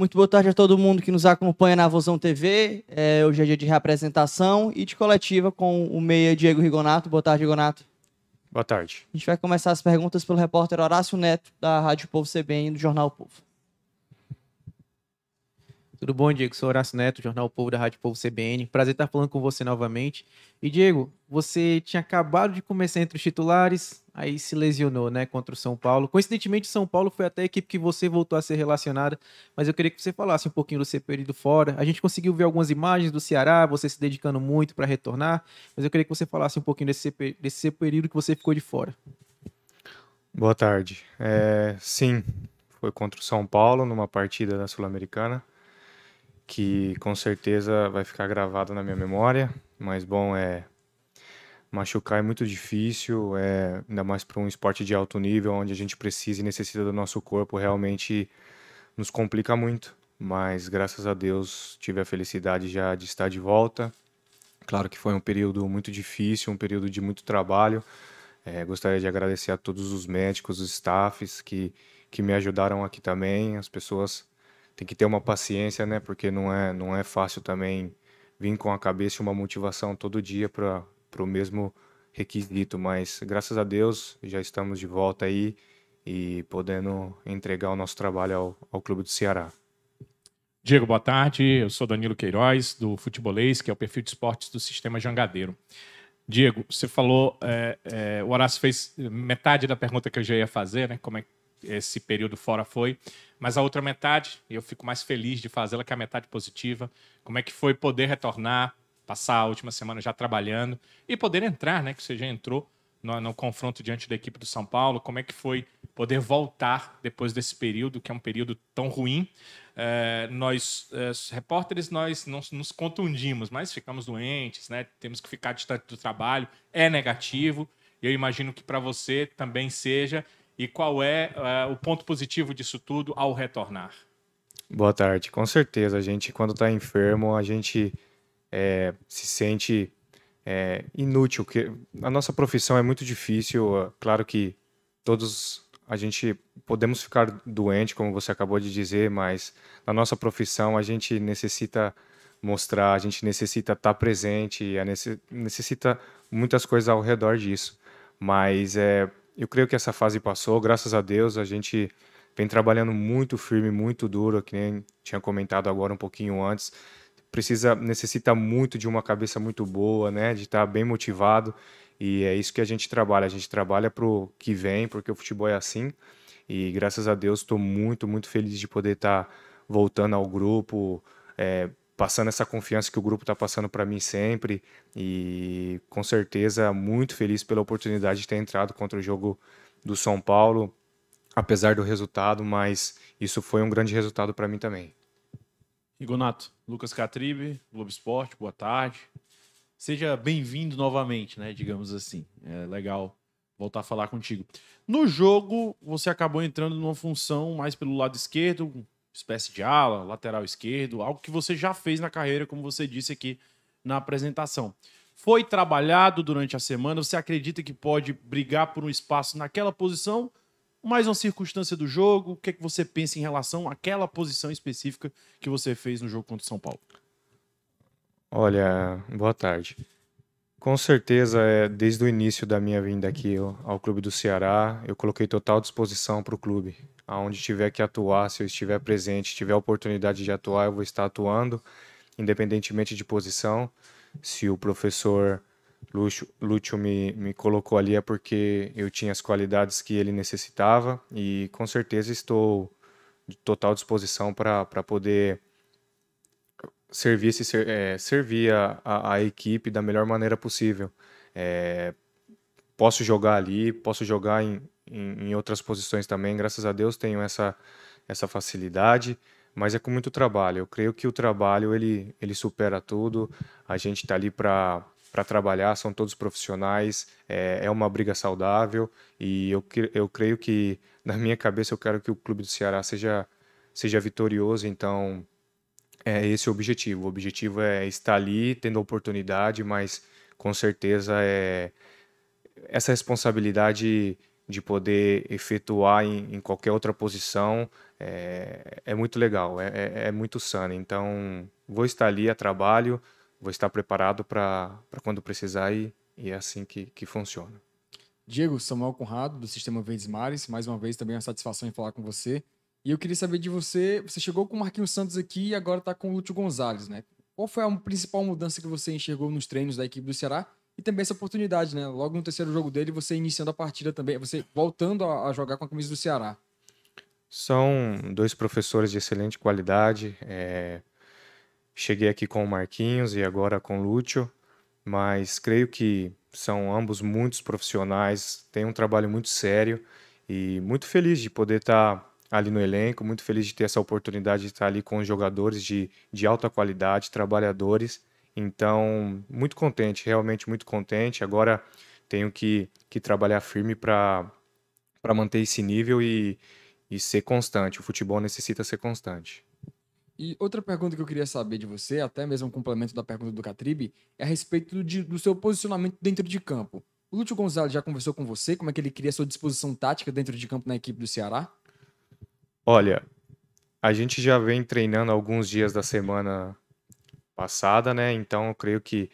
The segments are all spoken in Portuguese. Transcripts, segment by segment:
Muito boa tarde a todo mundo que nos acompanha na Vozão TV. É, hoje é dia de reapresentação e de coletiva com o meia Diego Rigonato. Boa tarde, Rigonato. Boa tarde. A gente vai começar as perguntas pelo repórter Horácio Neto, da Rádio Povo CBN, do Jornal Povo. Tudo bom, Diego? Sou Horácio Neto, Jornal Povo da Rádio Povo CBN. Prazer estar falando com você novamente. E, Diego, você tinha acabado de começar entre os titulares, aí se lesionou, né, contra o São Paulo. Coincidentemente, o São Paulo foi até a equipe que você voltou a ser relacionada, mas eu queria que você falasse um pouquinho do seu período fora. A gente conseguiu ver algumas imagens do Ceará, você se dedicando muito para retornar, mas eu queria que você falasse um pouquinho desse, desse seu período que você ficou de fora. Boa tarde. É, sim, foi contra o São Paulo numa partida da Sul-Americana que com certeza vai ficar gravado na minha memória. Mas bom, é machucar é muito difícil, é ainda mais para um esporte de alto nível, onde a gente precisa e necessita do nosso corpo, realmente nos complica muito. Mas graças a Deus tive a felicidade já de estar de volta. Claro que foi um período muito difícil, um período de muito trabalho. É, gostaria de agradecer a todos os médicos, os staffs que, que me ajudaram aqui também, as pessoas tem que ter uma paciência, né? Porque não é, não é fácil também vir com a cabeça e uma motivação todo dia para o mesmo requisito. Mas graças a Deus já estamos de volta aí e podendo entregar o nosso trabalho ao, ao Clube do Ceará. Diego, boa tarde. Eu sou Danilo Queiroz, do Futebolês, que é o perfil de esportes do Sistema Jangadeiro. Diego, você falou, é, é, o Horácio fez metade da pergunta que eu já ia fazer, né? Como é esse período fora foi. Mas a outra metade, eu fico mais feliz de fazê-la, que é a metade positiva. Como é que foi poder retornar, passar a última semana já trabalhando e poder entrar, né? Que você já entrou no, no, confronto diante da equipe do São Paulo. Como é que foi poder voltar depois desse período, que é um período tão ruim? É, nós, é, repórteres, nós não nos contundimos, mas ficamos doentes, né? Temos que ficar distante do trabalho. É negativo. Eu imagino que para você também seja e qual é uh, o ponto positivo disso tudo ao retornar? Boa tarde. Com certeza, a gente, quando está enfermo, a gente é, se sente é, inútil. Que a nossa profissão é muito difícil. Claro que todos a gente podemos ficar doente, como você acabou de dizer, mas na nossa profissão a gente necessita mostrar, a gente necessita estar tá presente, necessita muitas coisas ao redor disso. Mas é, eu creio que essa fase passou, graças a Deus, a gente vem trabalhando muito firme, muito duro, que nem tinha comentado agora um pouquinho antes. Precisa, necessita muito de uma cabeça muito boa, né, de estar bem motivado, e é isso que a gente trabalha. A gente trabalha para o que vem, porque o futebol é assim, e graças a Deus estou muito, muito feliz de poder estar voltando ao grupo, é, passando essa confiança que o grupo está passando para mim sempre e com certeza muito feliz pela oportunidade de ter entrado contra o jogo do São Paulo, apesar do resultado, mas isso foi um grande resultado para mim também. Igonato, Lucas Catribe, Globo Esporte, boa tarde. Seja bem-vindo novamente, né? Digamos assim. É legal voltar a falar contigo. No jogo, você acabou entrando numa função mais pelo lado esquerdo, espécie de ala, lateral esquerdo, algo que você já fez na carreira, como você disse aqui na apresentação. Foi trabalhado durante a semana? Você acredita que pode brigar por um espaço naquela posição? Mais uma circunstância do jogo? O que é que você pensa em relação àquela posição específica que você fez no jogo contra o São Paulo? Olha, boa tarde. Com certeza, é, desde o início da minha vinda aqui ao Clube do Ceará, eu coloquei total disposição para o clube aonde tiver que atuar, se eu estiver presente, tiver oportunidade de atuar, eu vou estar atuando, independentemente de posição. Se o professor Lúcio, Lúcio me, me colocou ali é porque eu tinha as qualidades que ele necessitava e com certeza estou de total disposição para poder servir, esse, é, servir a, a, a, equipe da melhor maneira possível. É, posso jogar ali, posso jogar em, em, em, outras posições também, graças a Deus tenho essa, essa facilidade, mas é com muito trabalho. Eu creio que o trabalho ele, ele supera tudo, a gente está ali para trabalhar, são todos profissionais, é, é uma briga saudável e eu, eu creio que, na minha cabeça, eu quero que o Clube do Ceará seja, seja vitorioso, então é esse o objetivo. O objetivo é estar ali, tendo oportunidade, mas com certeza é essa responsabilidade de poder efetuar em, em qualquer outra posição é, é muito legal, é, é, é, muito sano. Então, vou estar ali a trabalho, vou estar preparado para quando precisar e, e é assim que, que funciona. Diego, Samuel Conrado, do Sistema Verdes Mares, mais uma vez também é uma satisfação em falar com você. E eu queria saber de você, você chegou com o Marquinhos Santos aqui e agora está com o Lúcio Gonzalez, né? Qual foi a principal mudança que você enxergou nos treinos da equipe do Ceará? E também essa oportunidade, né? Logo no terceiro jogo dele, você iniciando a partida também, você voltando a, jogar com a camisa do Ceará. São dois professores de excelente qualidade. É... Cheguei aqui com o Marquinhos e agora com o Lúcio, mas creio que são ambos muitos profissionais, têm um trabalho muito sério e muito feliz de poder estar ali no elenco, muito feliz de ter essa oportunidade de estar ali com jogadores de, de alta qualidade, trabalhadores. Então, muito contente, realmente muito contente. Agora tenho que, que trabalhar firme para manter esse nível e, e ser constante. O futebol necessita ser constante. E outra pergunta que eu queria saber de você, até mesmo um complemento da pergunta do Catribe, é a respeito do, do seu posicionamento dentro de campo. O Lúcio Gonzalez já conversou com você? Como é que ele cria a sua disposição tática dentro de campo na equipe do Ceará? Olha, a gente já vem treinando alguns dias da semana passada, né? Então eu creio que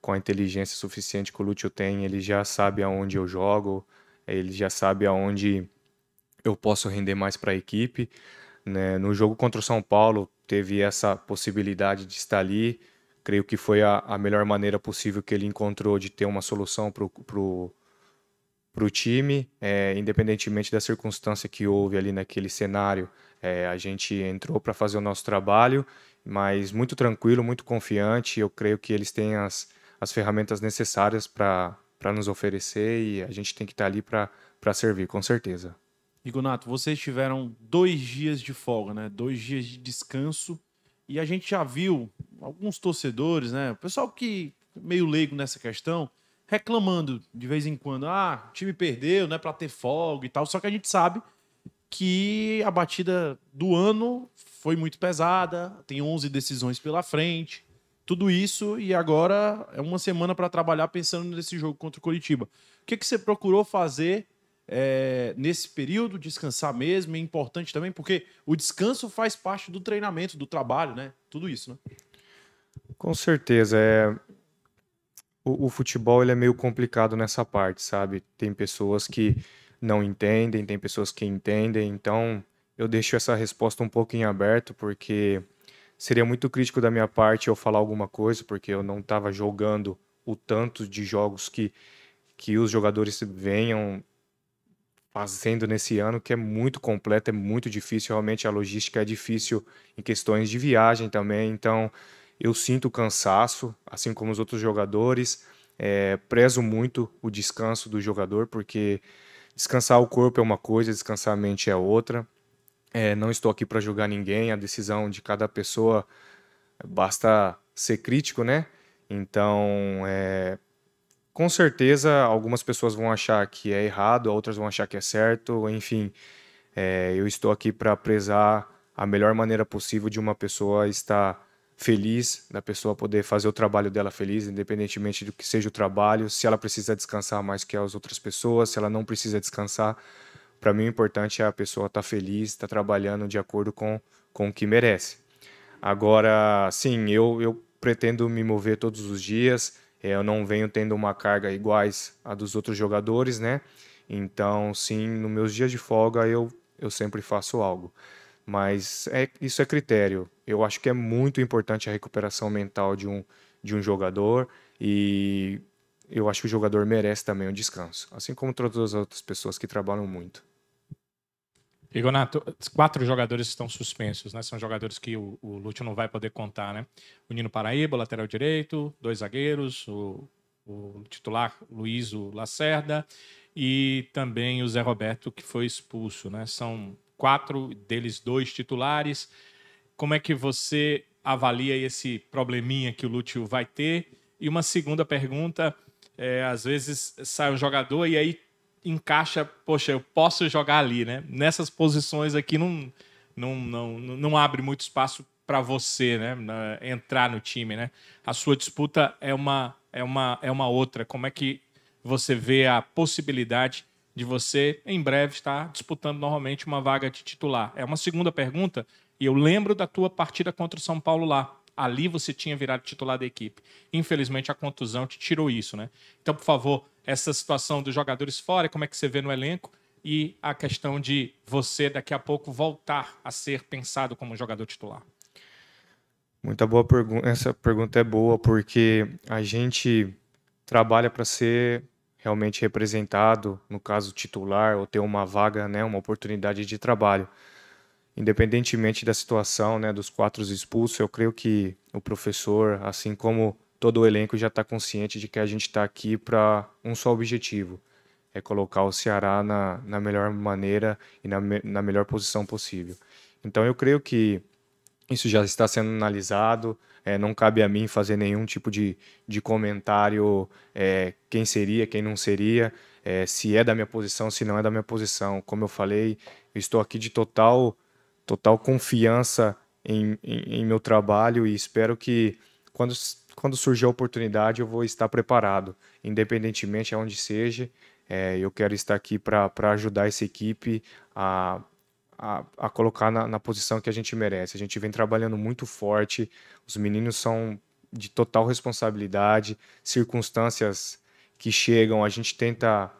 com a inteligência suficiente que o Lúcio tem, ele já sabe aonde eu jogo, ele já sabe aonde eu posso render mais para a equipe. Né? No jogo contra o São Paulo, teve essa possibilidade de estar ali. Creio que foi a, a melhor maneira possível que ele encontrou de ter uma solução para o para o time, é, independentemente da circunstância que houve ali naquele cenário, é, a gente entrou para fazer o nosso trabalho, mas muito tranquilo, muito confiante. Eu creio que eles têm as, as ferramentas necessárias para nos oferecer e a gente tem que estar tá ali para servir, com certeza. Igonato, vocês tiveram dois dias de folga, né? Dois dias de descanso. E a gente já viu alguns torcedores, né? O pessoal que meio leigo nessa questão, reclamando de vez em quando, ah, o time perdeu, não é para ter folga e tal. Só que a gente sabe que a batida do ano foi muito pesada, tem 11 decisões pela frente, tudo isso e agora é uma semana para trabalhar pensando nesse jogo contra o Curitiba. O que, que você procurou fazer é, nesse período? Descansar mesmo é importante também, porque o descanso faz parte do treinamento, do trabalho, né? Tudo isso, né? Com certeza. É, o, o, futebol ele é meio complicado nessa parte, sabe? Tem pessoas que não entendem, tem pessoas que entendem, então eu deixo essa resposta um pouco em aberto, porque seria muito crítico da minha parte eu falar alguma coisa, porque eu não estava jogando o tanto de jogos que, que os jogadores venham fazendo nesse ano, que é muito completo, é muito difícil, realmente a logística é difícil em questões de viagem também, então eu sinto cansaço, assim como os outros jogadores. É, prezo muito o descanso do jogador, porque descansar o corpo é uma coisa, descansar a mente é outra. É, não estou aqui para julgar ninguém, a decisão de cada pessoa basta ser crítico, né? Então, é, com certeza, algumas pessoas vão achar que é errado, outras vão achar que é certo, enfim. É, eu estou aqui para prezar a melhor maneira possível de uma pessoa estar feliz, da pessoa poder fazer o trabalho dela feliz, independentemente do que seja o trabalho, se ela precisa descansar mais que as outras pessoas, se ela não precisa descansar. Para mim, o importante é a pessoa estar tá feliz, estar tá trabalhando de acordo com, com o que merece. Agora, sim, eu, eu pretendo me mover todos os dias, é, eu não venho tendo uma carga iguais a dos outros jogadores, né? Então, sim, nos meus dias de folga eu, eu sempre faço algo. Mas é, isso é critério. Eu acho que é muito importante a recuperação mental de um, de um jogador e eu acho que o jogador merece também um descanso, assim como todas as outras pessoas que trabalham muito. Igonato, quatro jogadores estão suspensos, né? São jogadores que o, o Lúcio não vai poder contar, né? O Nino Paraíba, lateral direito, dois zagueiros, o, o titular Luiz Lacerda e também o Zé Roberto, que foi expulso, né? São quatro deles dois titulares. Como é que você avalia esse probleminha que o Lúcio vai ter? E uma segunda pergunta, é, às vezes sai um jogador e aí encaixa, poxa, eu posso jogar ali, né? Nessas posições aqui não, não, não, não abre muito espaço para você, né? Entrar no time, né? A sua disputa é uma, é uma, é uma outra. Como é que você vê a possibilidade de você, em breve, estar disputando novamente uma vaga de titular? É uma segunda pergunta, e eu lembro da tua partida contra o São Paulo lá. Ali você tinha virado titular da equipe. Infelizmente, a contusão te tirou isso, né? Então, por favor, essa situação dos jogadores fora, como é que você vê no elenco? E a questão de você, daqui a pouco, voltar a ser pensado como jogador titular. Muita boa pergunta. Essa pergunta é boa porque a gente trabalha para ser realmente representado, no caso titular, ou ter uma vaga, né, uma oportunidade de trabalho independentemente da situação, né, dos quatro expulsos, eu creio que o professor, assim como todo o elenco, já está consciente de que a gente está aqui para um só objetivo, é colocar o Ceará na, na melhor maneira e na, na melhor posição possível. Então eu creio que isso já está sendo analisado, é, não cabe a mim fazer nenhum tipo de, de comentário é, quem seria, quem não seria, é, se é da minha posição, se não é da minha posição. Como eu falei, eu estou aqui de total total confiança em, em, em, meu trabalho e espero que quando, quando surgir a oportunidade eu vou estar preparado, independentemente aonde seja. É, eu quero estar aqui para ajudar essa equipe a, a, a colocar na, na, posição que a gente merece. A gente vem trabalhando muito forte, os meninos são de total responsabilidade, circunstâncias que chegam, a gente tenta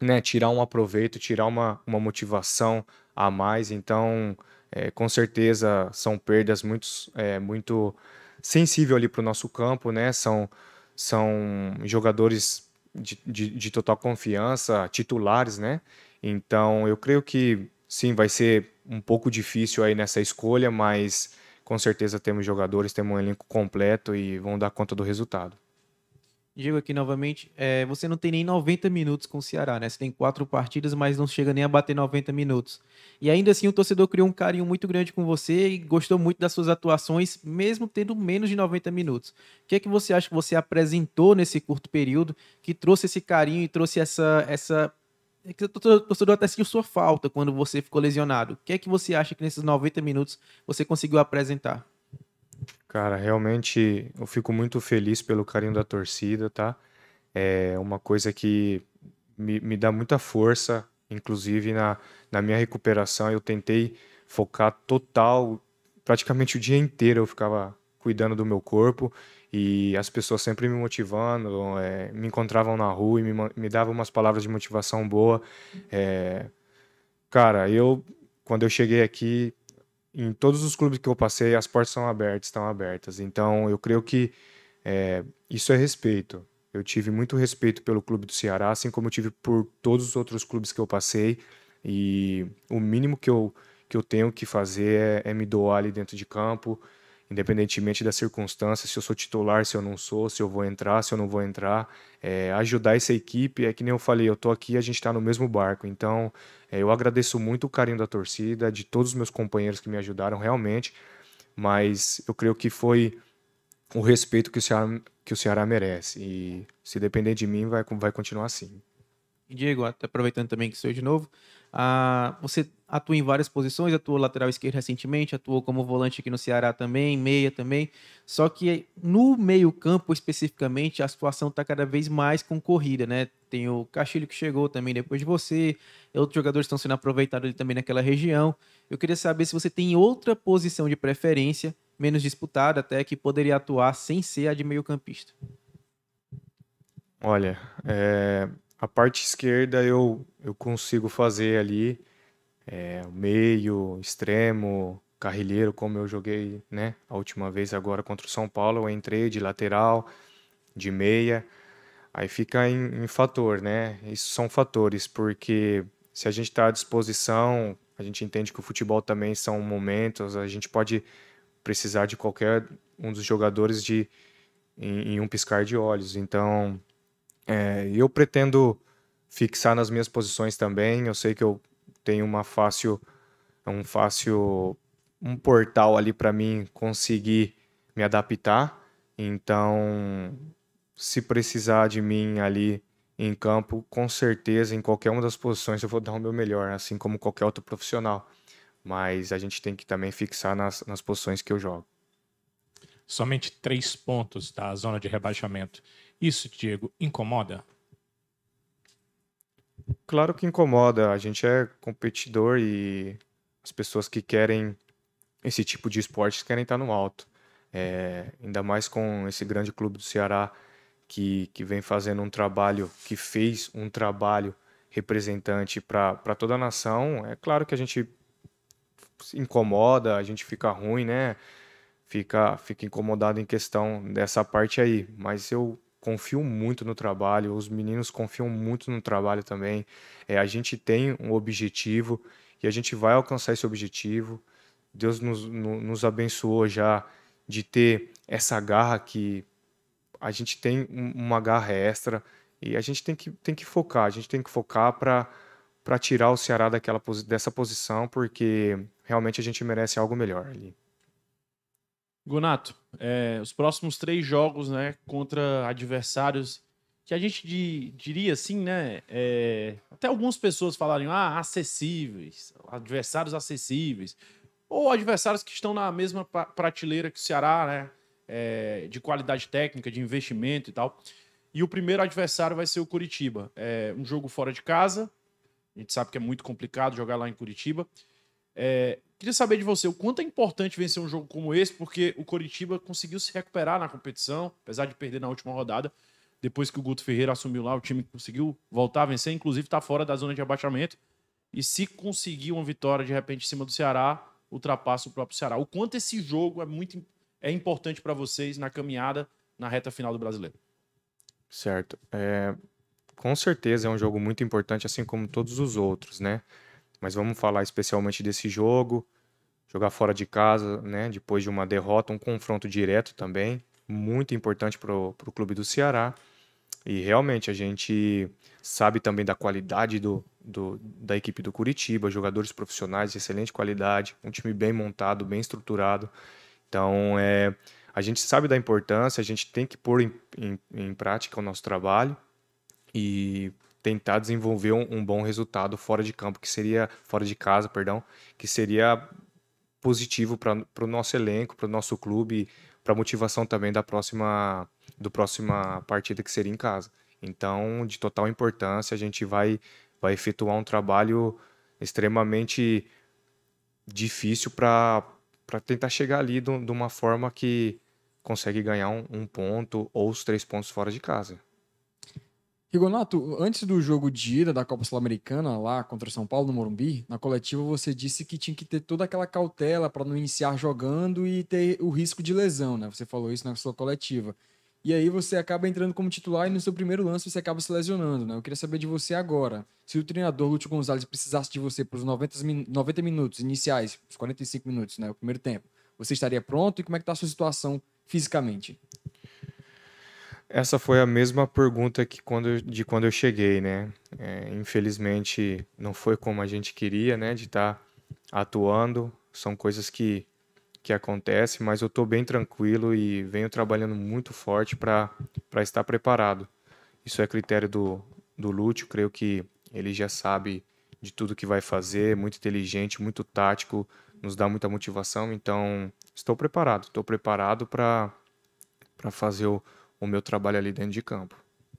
né, tirar um aproveito, tirar uma, uma motivação a mais. Então, é, com certeza são perdas muito, é, muito sensível ali para o nosso campo, né? São, são jogadores de, de, de, total confiança, titulares, né? Então eu creio que sim, vai ser um pouco difícil aí nessa escolha, mas com certeza temos jogadores, temos um elenco completo e vão dar conta do resultado. Diego aqui novamente, é, você não tem nem 90 minutos com o Ceará, né? Você tem quatro partidas, mas não chega nem a bater 90 minutos. E ainda assim o torcedor criou um carinho muito grande com você e gostou muito das suas atuações, mesmo tendo menos de 90 minutos. O que é que você acha que você apresentou nesse curto período que trouxe esse carinho e trouxe essa. essa... É que o torcedor até sentiu sua falta quando você ficou lesionado. O que é que você acha que nesses 90 minutos você conseguiu apresentar? Cara, realmente eu fico muito feliz pelo carinho da torcida, tá? É uma coisa que me, me dá muita força, inclusive na, na minha recuperação. Eu tentei focar total, praticamente o dia inteiro eu ficava cuidando do meu corpo e as pessoas sempre me motivando, é, me encontravam na rua e me, me davam umas palavras de motivação boa. É, cara, eu, quando eu cheguei aqui, em todos os clubes que eu passei, as portas são abertas, estão abertas. Então, eu creio que é, isso é respeito. Eu tive muito respeito pelo clube do Ceará, assim como eu tive por todos os outros clubes que eu passei. E o mínimo que eu, que eu tenho que fazer é, é me doar ali dentro de campo, independentemente das circunstâncias, se eu sou titular, se eu não sou, se eu vou entrar, se eu não vou entrar. É, ajudar essa equipe, é que nem eu falei, eu tô aqui, a gente está no mesmo barco. Então, é, eu agradeço muito o carinho da torcida, de todos os meus companheiros que me ajudaram realmente, mas eu creio que foi o respeito que o Ceará, que o Ceará merece. E se depender de mim, vai, vai continuar assim. Diego, aproveitando também que sou eu de novo, ah, você atua em várias posições, atuou lateral esquerdo recentemente, atuou como volante aqui no Ceará também, meia também. Só que no meio-campo especificamente, a situação está cada vez mais concorrida, né? Tem o Castilho que chegou também depois de você, outros jogadores estão sendo aproveitados ali também naquela região. Eu queria saber se você tem outra posição de preferência, menos disputada até, que poderia atuar sem ser a de meio-campista. Olha, é, a parte esquerda eu, eu consigo fazer ali é, meio, extremo, carrilheiro, como eu joguei né, a última vez agora contra o São Paulo. Eu entrei de lateral, de meia. Aí fica em, em fator, né? Isso são fatores, porque se a gente está à disposição, a gente entende que o futebol também são momentos, a gente pode precisar de qualquer um dos jogadores de em, em um piscar de olhos. Então, é, eu pretendo fixar nas minhas posições também. Eu sei que eu tenho uma fácil, um fácil, um portal ali para mim conseguir me adaptar. Então, se precisar de mim ali em campo, com certeza, em qualquer uma das posições, eu vou dar o meu melhor, assim como qualquer outro profissional. Mas a gente tem que também fixar nas, nas posições que eu jogo. Somente três pontos da zona de rebaixamento. Isso, Diego, incomoda? Claro que incomoda. A gente é competidor e as pessoas que querem esse tipo de esportes querem estar no alto. É, ainda mais com esse grande clube do Ceará que, que vem fazendo um trabalho, que fez um trabalho representante para toda a nação. É claro que a gente se incomoda, a gente fica ruim, né? Fica, fica incomodado em questão dessa parte aí. Mas eu confio muito no trabalho, os meninos confiam muito no trabalho também. É, a gente tem um objetivo e a gente vai alcançar esse objetivo. Deus nos, no, nos abençoou já de ter essa garra que a gente tem uma garra extra e a gente tem que, tem que focar, a gente tem que focar para tirar o Ceará daquela, dessa posição, porque realmente a gente merece algo melhor ali. Gonato, é, os próximos três jogos né, contra adversários que a gente di, diria assim, né? É, até algumas pessoas falarem, ah, acessíveis, adversários acessíveis, ou adversários que estão na mesma prateleira que o Ceará, né? É, de qualidade técnica, de investimento e tal. E o primeiro adversário vai ser o Curitiba. É um jogo fora de casa. A gente sabe que é muito complicado jogar lá em Curitiba. É, queria saber de você o quanto é importante vencer um jogo como esse, porque o Curitiba conseguiu se recuperar na competição, apesar de perder na última rodada. Depois que o Guto Ferreira assumiu lá, o time conseguiu voltar a vencer, inclusive está fora da zona de abaixamento. E se conseguir uma vitória de repente em cima do Ceará, ultrapassa o próprio Ceará. O quanto esse jogo é muito é importante para vocês na caminhada na reta final do Brasileiro? Certo. É, com certeza é um jogo muito importante, assim como todos os outros, né? Mas vamos falar especialmente desse jogo. Jogar fora de casa, né? Depois de uma derrota, um confronto direto também. Muito importante para o clube do Ceará. E realmente a gente sabe também da qualidade do, do, da equipe do Curitiba, jogadores profissionais de excelente qualidade, um time bem montado, bem estruturado. Então, é, a gente sabe da importância, a gente tem que pôr em, em, em prática o nosso trabalho e tentar desenvolver um, um, bom resultado fora de campo, que seria fora de casa, perdão, que seria positivo para o nosso elenco, para o nosso clube, para a motivação também da próxima do próxima partida que seria em casa. Então, de total importância, a gente vai vai efetuar um trabalho extremamente difícil para tentar chegar ali de, de, uma forma que consegue ganhar um, um, ponto ou os três pontos fora de casa. Rigonato, antes do jogo de ida da Copa Sul-Americana, lá contra São Paulo, no Morumbi, na coletiva você disse que tinha que ter toda aquela cautela para não iniciar jogando e ter o risco de lesão, né? Você falou isso na sua coletiva. E aí você acaba entrando como titular e no seu primeiro lance você acaba se lesionando, né? Eu queria saber de você agora. Se o treinador Lúcio Gonzalez precisasse de você para os 90, 90 minutos iniciais, os 45 minutos, né? O primeiro tempo, você estaria pronto? E como é que está a sua situação fisicamente? Essa foi a mesma pergunta que quando, de quando eu cheguei, né? É, infelizmente não foi como a gente queria, né? De estar tá atuando. São coisas que que acontece, mas eu estou bem tranquilo e venho trabalhando muito forte para estar preparado. Isso é critério do, do Lúcio, creio que ele já sabe de tudo que vai fazer, muito inteligente, muito tático, nos dá muita motivação, então estou preparado, estou preparado para fazer o, o meu trabalho ali dentro de campo.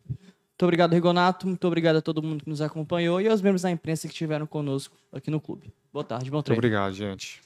Muito obrigado, Rigonato. Muito obrigado a todo mundo que nos acompanhou e aos membros da imprensa que estiveram conosco aqui no clube. Boa tarde, bom treino. Muito obrigado, gente.